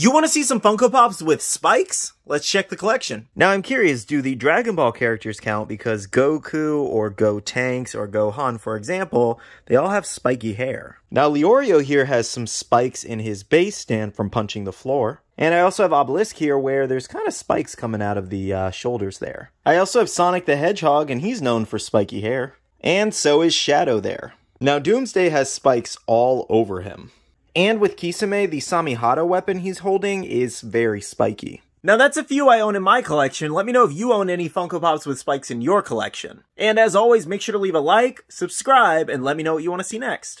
You want to see some Funko Pops with spikes? Let's check the collection. Now I'm curious, do the Dragon Ball characters count because Goku or Gotenks or Gohan, for example, they all have spiky hair. Now Leorio here has some spikes in his base stand from punching the floor. And I also have Obelisk here where there's kind of spikes coming out of the uh, shoulders there. I also have Sonic the Hedgehog and he's known for spiky hair. And so is Shadow there. Now Doomsday has spikes all over him. And with Kisame, the Samehada weapon he's holding is very spiky. Now that's a few I own in my collection. Let me know if you own any Funko Pops with spikes in your collection. And as always, make sure to leave a like, subscribe, and let me know what you want to see next.